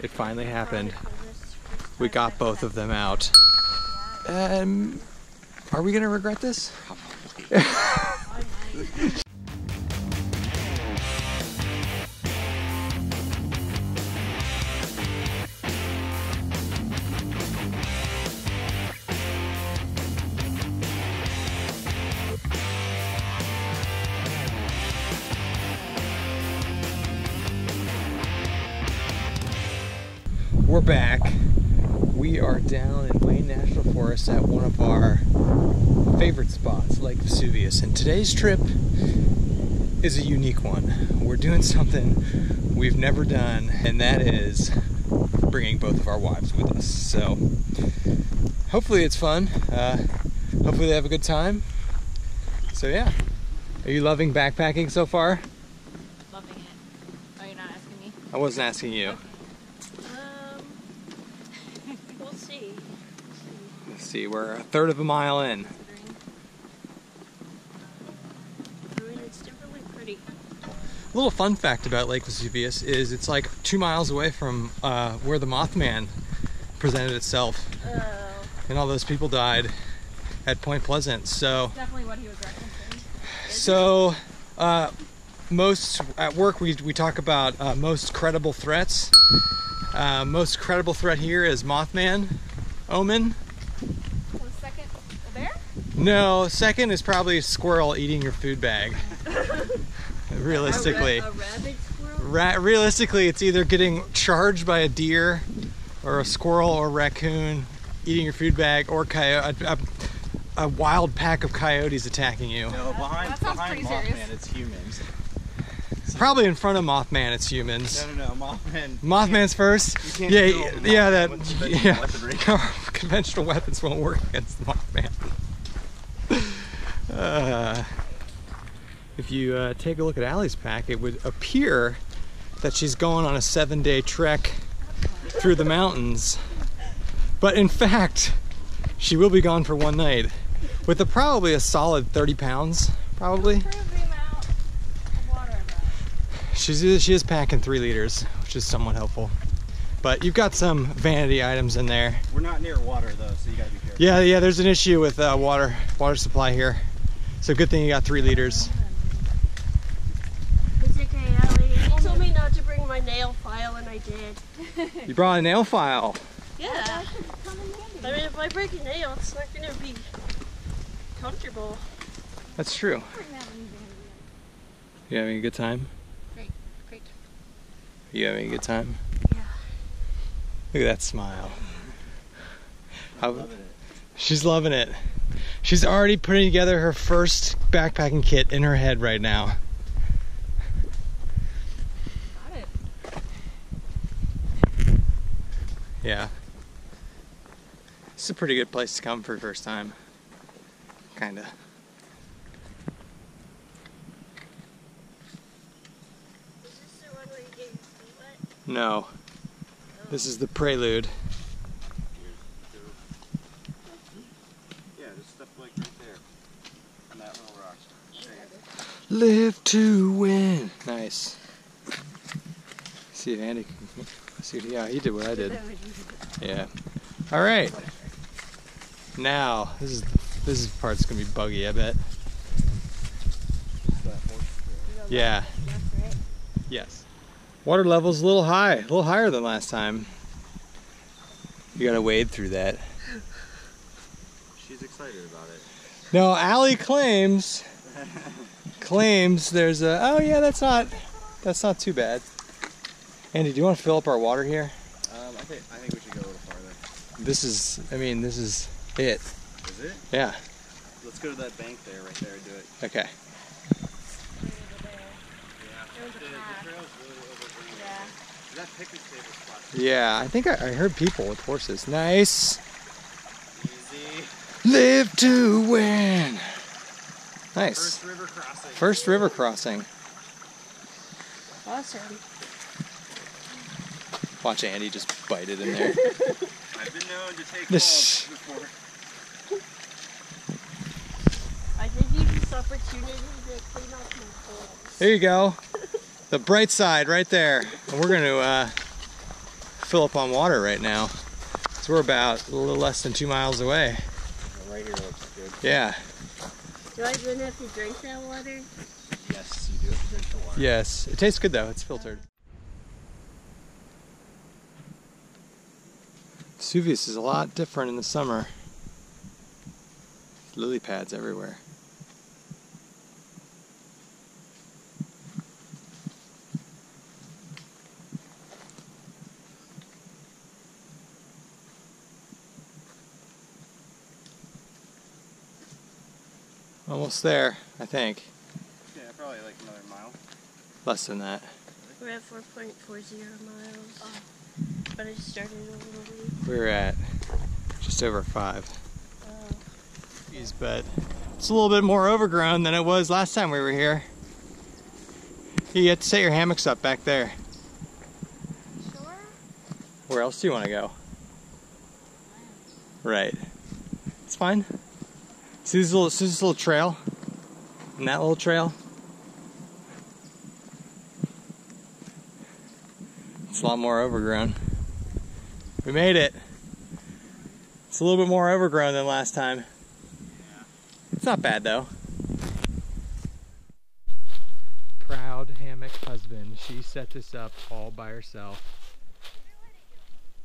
It finally happened. We got both of them out. Um, are we gonna regret this? At one of our favorite spots, Lake Vesuvius. And today's trip is a unique one. We're doing something we've never done, and that is bringing both of our wives with us. So hopefully it's fun. Uh, hopefully they have a good time. So yeah. Are you loving backpacking so far? Loving it. Are you not asking me? I wasn't asking you. Um, we'll see. Let's see, we're a third of a mile in. I mean, it's definitely pretty. A little fun fact about Lake Vesuvius is it's like two miles away from uh, where the Mothman presented itself, Oh, and all those people died at Point Pleasant. So, definitely what he was referencing. so uh, most at work we we talk about uh, most credible threats. Uh, most credible threat here is Mothman, Omen. Was second a bear? No, second is probably a squirrel eating your food bag. Realistically. A, ra- a rabbit squirrel? Ra- realistically, it's either getting charged by a deer, or a squirrel, or raccoon eating your food bag, or coyote, a, a, a wild pack of coyotes attacking you. No, behind behind Mothman, serious. it's humans. Probably in front of Mothman, it's humans. No, no, no, Mothman. Mothman's first. Can't Yeah, kill y- yeah, Mothman that. conventional Yeah, conventional weapons won't work against Mothman. Uh, if you uh, take a look at Allie's pack, it would appear that she's going on a seven-day trek through the mountains. But in fact, she will be gone for one night, with a, probably a solid 30 pounds, probably. Prove the of water She's she is packing three liters, which is somewhat helpful. But you've got some vanity items in there. We're not near water though, so you gotta be careful. Yeah, yeah. There's an issue with uh, water water supply here, so good thing you got three liters. It's okay, Ellie. You told me not to bring my nail file, and I did. You brought a nail file. Yeah. I mean, if I break a nail, it's not gonna be comfortable. That's true. You having a good time? Great, great. You having a good time? Yeah. Look at that smile. How- Loving it. She's loving it. She's already putting together her first backpacking kit in her head right now. Got it. Yeah. It's a pretty good place to come for first time. Kinda. Is this the one where you get your feet wet? No. This is the prelude. Yeah, there's stuff like right there. On that little rock. Live to win. Nice. See if Andy can see. Yeah, he did what I did. Yeah. All right. Now this is this is part's gonna be buggy. I bet. It's that horse trail. Yeah. Yes. Water level's a little high, a little higher than last time. You gotta wade through that. She's excited about it. No, Allie claims claims there's a. Oh yeah, that's not that's not too bad. Andy, do you want to fill up our water here? Um, I think I think we should go a little farther. This is. I mean, this is it. Is it? Yeah. Let's go to that bank there, right there, and do it. Okay. There was a path. trail's really overgrown. Yeah. That picnic table spot. Yeah, I think I, I heard people with horses. Nice. Easy. Live to win. Nice. First river crossing. First river crossing. Awesome. Watch Andy just bite it in there. I've been known to take This- before. I did use this opportunity to clean off my clothes. There you go. The bright side right there. And we're going to uh, fill up on water right now. So we're about a little less than two miles away. Right here looks good. Yeah. Do I even have to drink that water? Yes, you do have to drink the water. Yes. It tastes good though. It's filtered. Vesuvius is a lot different in the summer. Lily pads everywhere. Almost there, I think. Yeah, probably like another mile. Less than that. We're at 4.40 miles. Ah. But I started a little late. We're at just over five. Oh. Jeez, But it's a little bit more overgrown than it was last time we were here. You have to set your hammocks up back there. Sure? Where else do you want to go? Right. It's fine. See this little, see this little trail? And that little trail? It's a lot more overgrown. We made it. It's a little bit more overgrown than last time. It's not bad though. Proud hammock husband. She set this up all by herself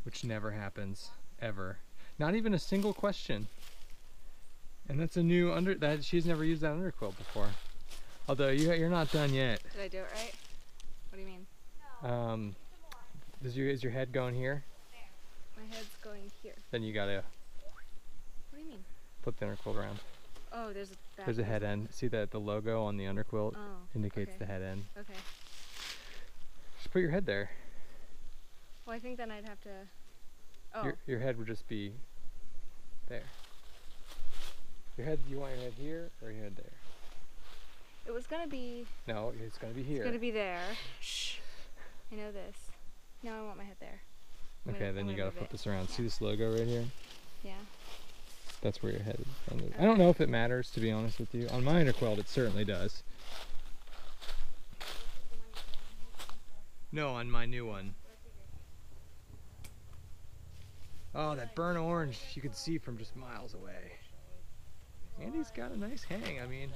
which never happens ever. Not even a single question. And that's a new under that she's never used that underquilt before. Although you you're not done yet. Did I do it right? What do you mean? Um, is your is your head going here? My head's going here. Then you gotta What do you mean? flip the underquilt around. Oh, there's a There's a head end. See that the logo on the underquilt Oh, indicates okay. the head end. okay. Just put your head there. Well, I think then I'd have to. Oh, Your your head would just be there. Your head. You want your head here or your head there? it was gonna be. No, it's gonna be here. It's gonna be there. Shh. I know this. No, I want my head there. I'm okay, gonna- then I'm you gotta flip it. this around. See this logo right here? Yeah. That's where your head is. under- I don't know if it matters, to be honest with you. On my underquilt, it certainly does. No, on my new one. Oh, that burnt orange you can see from just miles away. Andy's got a nice hang. I mean,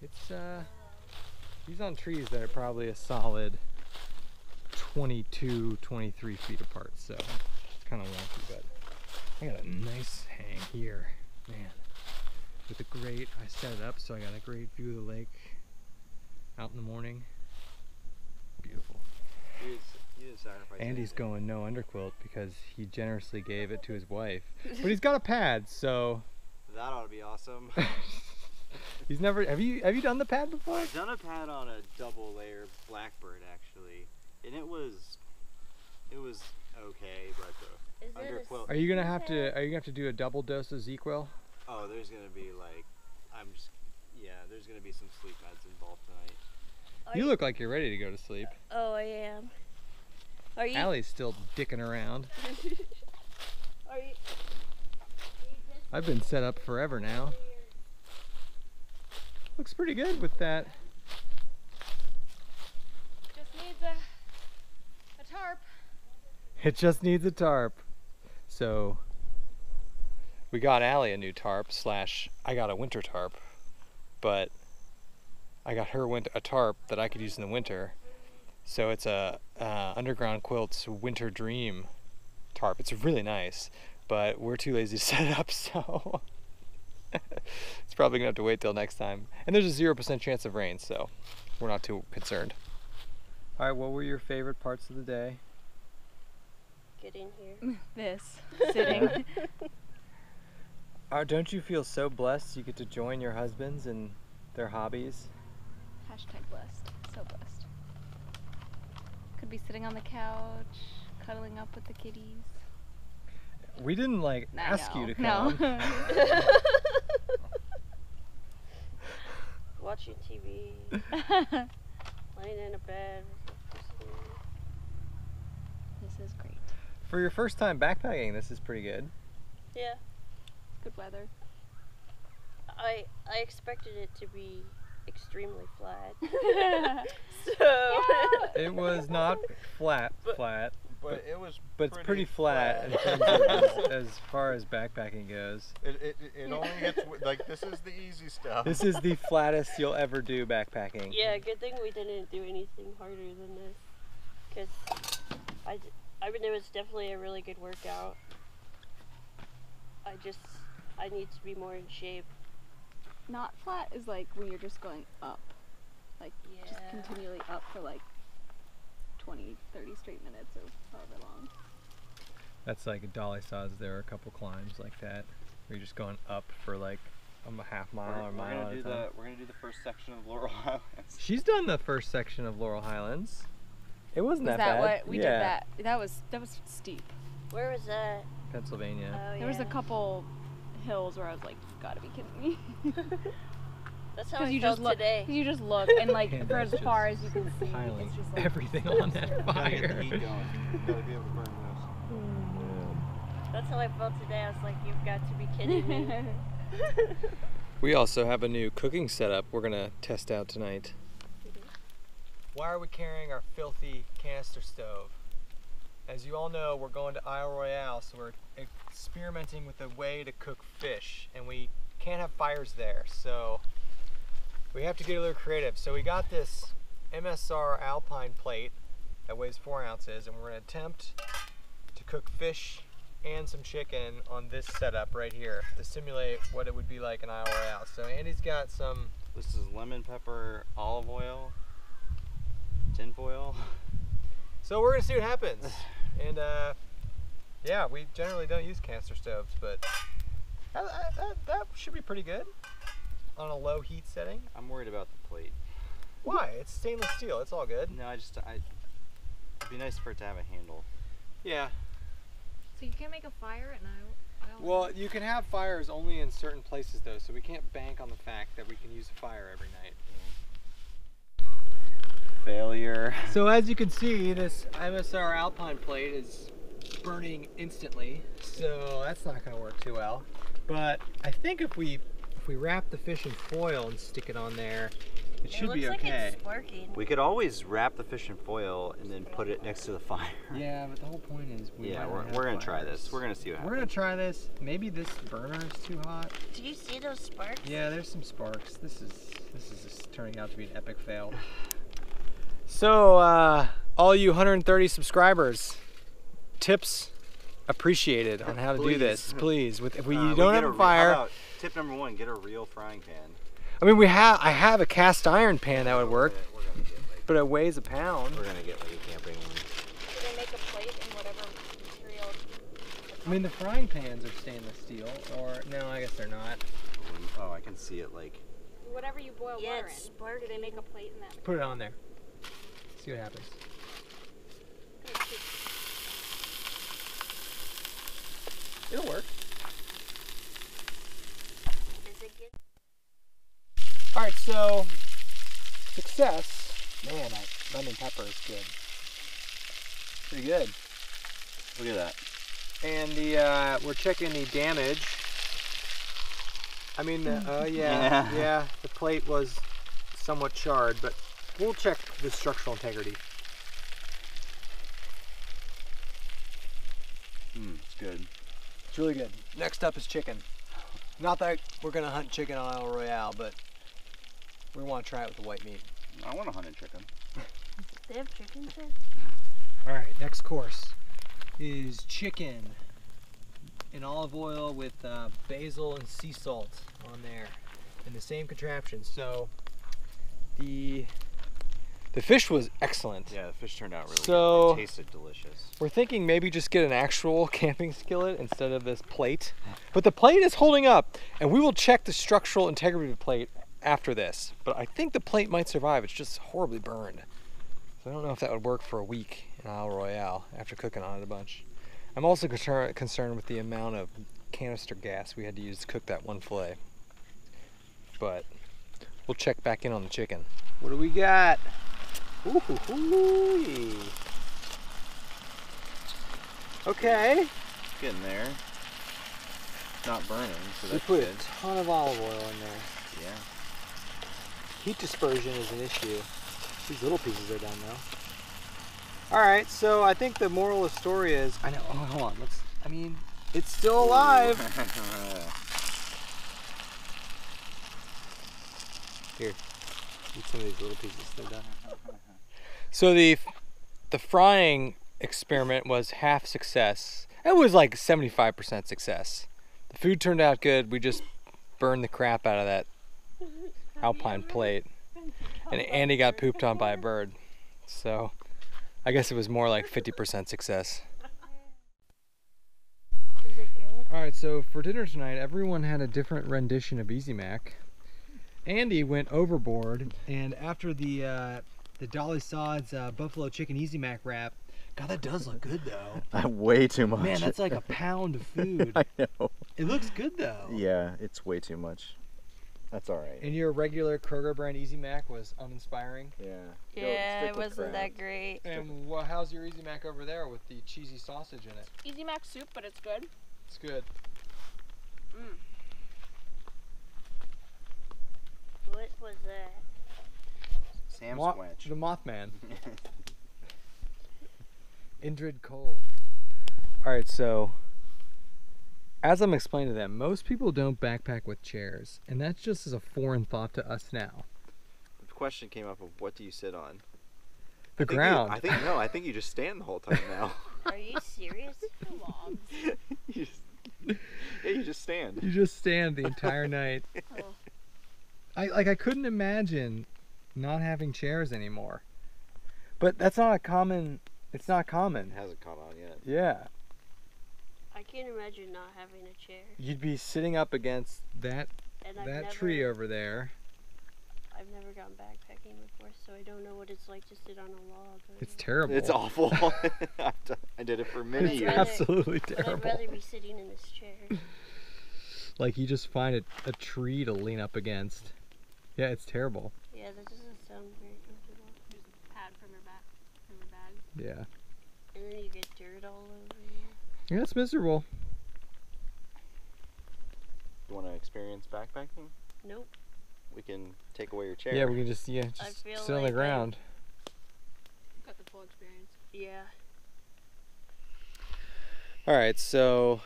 it's uh, he's on trees that are probably a solid 22, 23 feet apart. So it's kind of wonky, but I got a nice hang here, man. With a great, I set it up so I got a great view of the lake out in the morning. Beautiful. You didn't, you didn't sacrifice Andy's going no underquilt because he generously gave it to his wife. But he's got a pad, so That ought to be awesome. he's never. Have you have you done the pad before? I've done a pad on a double layer blackbird actually, and it was, it was okay, but the Is that a underquilt. Are you gonna have to? Are you gonna have to do a double dose of ZzzQuil? Oh, there's gonna be like, I'm just, yeah, there's gonna be some sleep meds involved tonight. Are You look like you're ready to go to sleep. Oh, I am. Are you? Allie's still dicking around. I've been set up forever now. Looks pretty good with that. Just needs a a tarp. It just needs a tarp. So we got Allie a new tarp slash I got a winter tarp, but I got her winter a tarp that I could use in the winter. So it's a uh, Underground Quilts Winter Dream tarp. It's really nice, but we're too lazy to set it up, so it's probably gonna have to wait till next time. And there's a zero percent chance of rain, so we're not too concerned. All right, what were your favorite parts of the day? Get in here. This sitting. Uh, don't you feel so blessed you get to join your husbands in their hobbies? Hashtag blessed. So blessed. Could be sitting on the couch, cuddling up with the kitties. We didn't like I ask you to come. No. Watching TV, laying in a bed. this is great. For your first time backpacking, this is pretty good. Yeah, Good weather. I I expected it to be extremely flat. so It was not flat, But- flat, but it was. But it's pretty flat, in terms of as, as far as backpacking goes. It, it, it- it only gets like this is the easy stuff. This is the flattest you'll ever do backpacking. Yeah, good thing we didn't do anything harder than this. Because I, I mean, it was definitely a really good workout. I just, I need to be more in shape. Not flat is like when you're just going up. Like just continually up for like 20, 30 straight minutes or however long. That's like a Dolly Sods. There are a couple climbs like that where you're just going up for like a half mile we're, or a we're mile gonna at do a time. the we're gonna do the first section of Laurel Highlands. She's done the first section of Laurel Highlands. It wasn't Was that, that bad. what we yeah. did? That that was that was steep. Where was that? Pennsylvania. Oh, yeah. There was a oh, couple hills where I was like, you gotta be kidding me. That's how I Because you felt just look, today. 'cause you just look, and like And for as far as you can see, piling it's just like everything on that Gotta get the fire. Gotta be able to burn. Hmm. That's how I felt today. I was like, you've got to be kidding me. We also have a new cooking setup we're gonna test out tonight. Why are we carrying our filthy canister stove? As you all know, we're going to Isle Royale, so we're experimenting with a way to cook fish, and we can't have fires there, so we have to get a little creative. So we got this MSR Alpine plate that weighs four ounces, and we're gonna attempt to cook fish and some chicken on this setup right here to simulate what it would be like in Isle Royale. So Andy's got some This is lemon pepper, olive oil, tin foil. So we're gonna see what happens. And uh, yeah, we generally don't use canister stoves, but that, that, that should be pretty good on a low heat setting. I'm worried about the plate. Why? It's stainless steel. It's all good. No, I just I. It'd be nice for it to have a handle. Yeah. So you can't make a fire at night. Well, you can have fires only in certain places though, so we can't bank on the fact that we can use a fire every night. Failure. So as you can see, this MSR Alpine plate is burning instantly, so that's not going to work too well. But I think if we if we wrap the fish in foil and stick it on there, it should it looks be like okay. it's sparking. We could always wrap the fish in foil and then put it next to the fire. yeah, but the whole point is we Yeah, we're, we're gonna try this. We're gonna see what happens. We're gonna try this. Maybe this burner is too hot. Do you see those sparks? Yeah, there's some sparks. This is this is just turning out to be an epic fail. So, uh, all you 130 subscribers, tips appreciated on how to do this, please. With if we Uh, you don't get have a fire, about tip number one: get a real frying pan. I mean we have I have a cast iron pan that would We're work, gonna- We're gonna get like, but it weighs a pound. we're gonna get like a camping one. Do they make a plate in whatever material? I mean the frying pans are stainless steel, or no, I guess they're not. Oh, I can see it like. Whatever you boil Yeah, water it's in. Do they make a plate in that? Put it on there. See what happens. It'll work. Is it good? All right, so success. Man, that lemon pepper is good. Pretty good. Look at that. And the uh, we're checking the damage. I mean, uh, uh, yeah, Yeah. yeah, the plate was somewhat charred, but we'll check the structural integrity. Hmm, it's good. It's really good. Next up is chicken. Not that we're gonna hunt chicken on Isle Royale, but we want to try it with the white meat. I want a hunted chicken. They have chicken there? All right, next course is chicken in olive oil with uh, basil and sea salt on there, in the same contraption. So the the fish was excellent. Yeah, the fish turned out really So- good. It tasted delicious. We're thinking maybe just get an actual camping skillet instead of this plate. But the plate is holding up, and we will check the structural integrity of the plate after this. But I think the plate might survive. It's just horribly burned. So I don't know if that would work for a week in Isle Royale after cooking on it a bunch. I'm also concern- concerned with the amount of canister gas we had to use to cook that one fillet. But we'll check back in on the chicken. What do we got? Ooh, hoo, hoo, Okay. It's getting there. It's not burning, so that's good. We put good. a ton of olive oil in there. Yeah. Heat dispersion is an issue. These little pieces are done now. All right, so I think the moral of the story is I know. Oh, hold on. Let's. I mean, it's still alive. Here, eat some of these little pieces. They're done. So the the frying experiment was half success. It was like 75% success. The food turned out good. We just burned the crap out of that alpine plate, and Andy got pooped on by a bird. So I guess it was more like 50% success. Is it good? All right, so for dinner tonight, everyone had a different rendition of Easy Mac. Andy went overboard, and after the uh, the Dolly Sods uh, buffalo chicken Easy Mac wrap, God, that does look good though. way too much. Man, that's like a pound of food. I know. It looks good though. Yeah, it's way too much. That's all right. And your regular Kroger brand Easy Mac was uninspiring. Yeah. Yeah, stick it wasn't Kraft. that great. And wha how's your Easy Mac over there with the cheesy sausage in it? Easy Mac soup, but it's good. It's good. Mm. What was that? Sam Mo- Squatch. the Mothman. Indrid Cold. All right, so as I'm explaining to them, most people don't backpack with chairs, and that's just as a foreign thought to us now. The question came up of what do you sit on? The I think you- ground. I think no. I think you just stand the whole time now. Are you serious? You just, yeah, you just stand. You just stand the entire night. Oh. I like I couldn't imagine not having chairs anymore. But that's not a common it's not It common. hasn't caught on yet. Yeah. I can't imagine not having a chair. You'd be sitting up against that And that never, tree over there. I've never gone backpacking before, so I don't know what it's like to sit on a log. or- It's terrible. It's awful. I've done- I did it for many It's years. absolutely terrible. I'd rather be sitting in this chair. Like you just find a, a tree to lean up against. Yeah, it's terrible. Yeah, that doesn't sound very comfortable. There's a pad from your back, from your bag. Yeah. And then you get dirt all over you. Yeah, it's miserable. You want to experience backpacking? Nope. We can take away your chair. Yeah, we can just yeah, just feel sit on the like I- ground. Got the full experience. Yeah. All right, so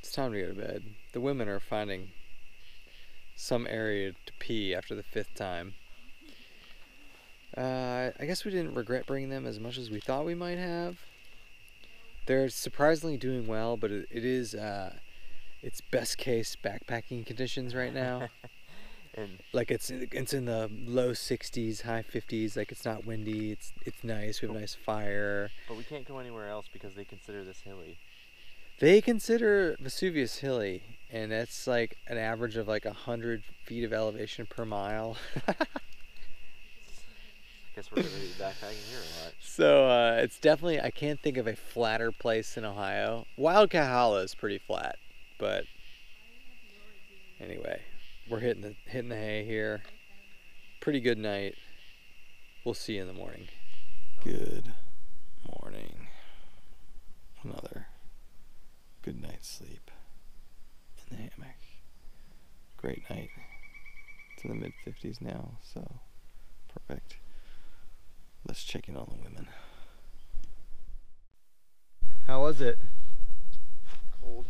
it's time to go to bed. The women are finding some area to pee after the fifth time. Uh, I guess we didn't regret bringing them as much as we thought we might have. They're surprisingly doing well, but it, it is uh, it's best case backpacking conditions right now. And like it's it's in the low 60s, high 50s. Like it's not windy. It's it's nice. We have a nice fire. but we can't go anywhere else because they consider this hilly. They consider Vesuvius hilly, and that's like an average of like a hundred feet of elevation per mile. Guess we're gonna be backpacking here a lot. so uh, it's definitely I can't think of a flatter place in Ohio. Wildcat Hollow is pretty flat, but anyway, we're hitting the hitting the hay here. Pretty good night. We'll see you in the morning. Good morning. Another good night's sleep in the hammock. Great night. It's in the mid 50s now, so perfect. Let's check in on the women. How was it? Cold.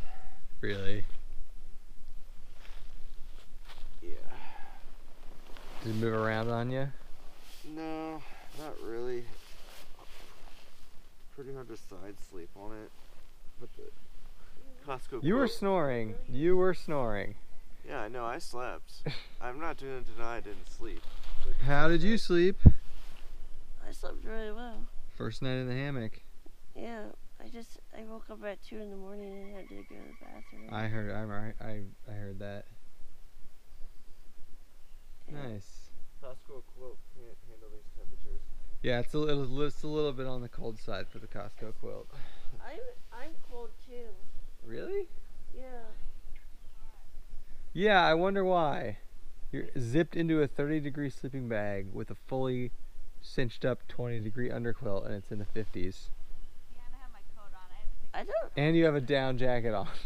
Really? Yeah. Did it move around on you? No, not really. Pretty hard to side sleep on it. But the Costco. You were quilt- snoring. You were snoring. Yeah, I know. I slept. I'm not doing to deny I didn't sleep. How did you sleep? I slept really well. First night in the hammock. Yeah. I just I woke up at two in the morning and had to go to the bathroom. I heard. I I I heard that. Yeah. Nice. Costco quilt can't handle these temperatures. Yeah, it's a little. It's a little bit on the cold side for the Costco quilt. I'm I'm cold too. Really? Yeah. Yeah, I wonder why. You're zipped into a 30 degree sleeping bag with a fully cinched up 20 degree underquilt and it's in the 50s. I don't And you have a down jacket on.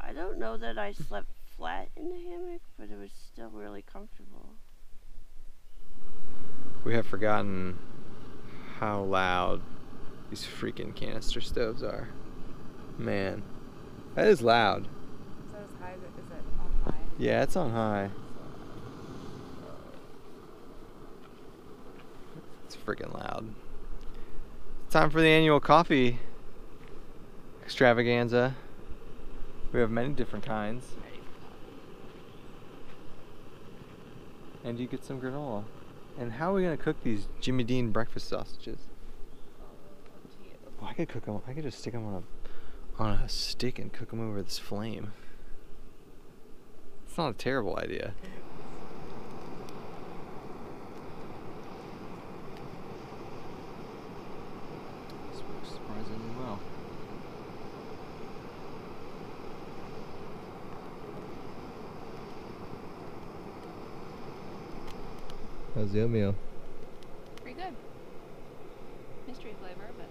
I don't know that I slept flat in the hammock, but it was still really comfortable. we have forgotten how loud these freaking canister stoves are. Man, that is loud. So as high as it is it on high? Yeah, it's on high. It's freaking loud. Time for the annual coffee extravaganza. We have many different kinds. And you get some granola. And how are we gonna cook these Jimmy Dean breakfast sausages? I could cook them. I could just stick them on a on a stick and cook them over this flame. It's not a terrible idea. This works surprisingly well. How's the oatmeal? Pretty good. Mystery flavor, but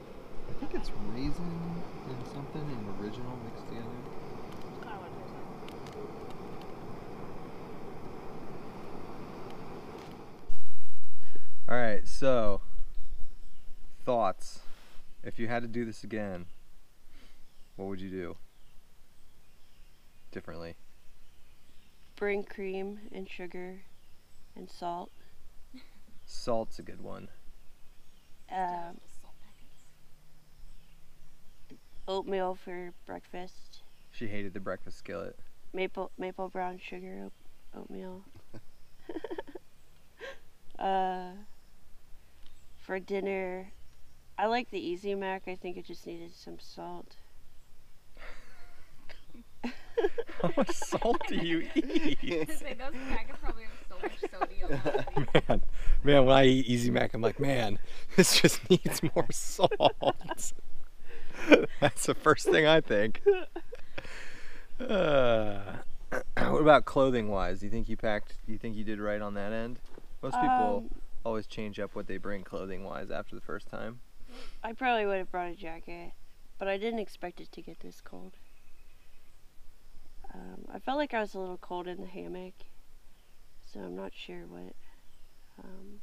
I think it's raisin and something and original mixed together. it's kind of what it tastes like. All right, so thoughts. If you had to do this again, what would you do differently? Bring cream and sugar and salt. Salt's a good one. Um, oatmeal for breakfast. She hated the breakfast skillet. Maple maple brown sugar oat, oatmeal. uh, for dinner, I like the Easy Mac. I think it just needed some salt. How much salt do you eat? To say those packets probably have so much sodium. on them. man, man, when I eat Easy Mac, I'm like, man, this just needs more salt. That's the first thing I think. Uh, what about clothing wise? Do you think you packed? Do you think you did right on that end? Most people Um, always change up what they bring clothing wise after the first time. I probably would have brought a jacket, but I didn't expect it to get this cold. Um, I felt like I was a little cold in the hammock, so I'm not sure what um,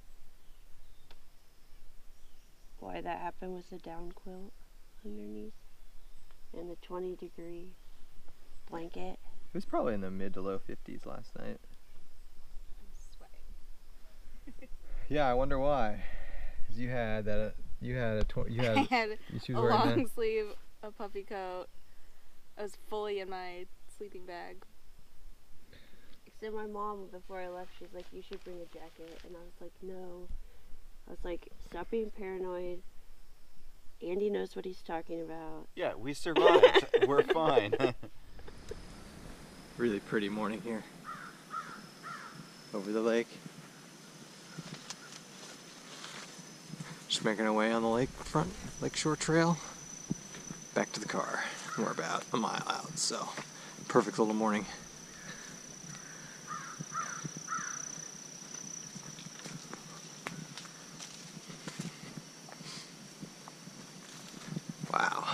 why that happened with the down quilt underneath and the 20 degree blanket. It was probably in the mid to low 50s last night. Yeah, I wonder why. 'Cause you had that. Uh, you had a. Tw- you I had. had She a long that. sleeve, a puffy coat. I was fully in my sleeping bag. So my mom, before I left, she's like, "You should bring a jacket," and I was like, "No." I was like, "Stop being paranoid." Andy knows what he's talking about. Yeah, we survived. We're fine. Really pretty morning here. Over the lake. Just making our way on the lakefront, Lakeshore Trail. Back to the car. We're about a mile out, so perfect little morning. Wow.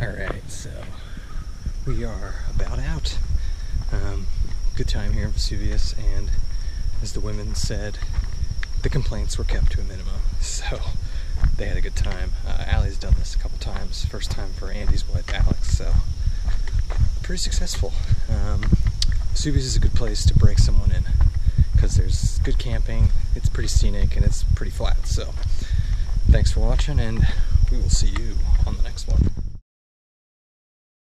All right, so we are about out. Um, Vesuvius, and as the women said, the complaints were kept to a minimum. So they had a good time. Uh, Allie's done this a couple times. First time for Andy's wife, Alex. So pretty successful. Um, Vesuvius is a good place to break someone in because there's good camping. It's pretty scenic and it's pretty flat. So thanks for watching, and we will see you on the next one.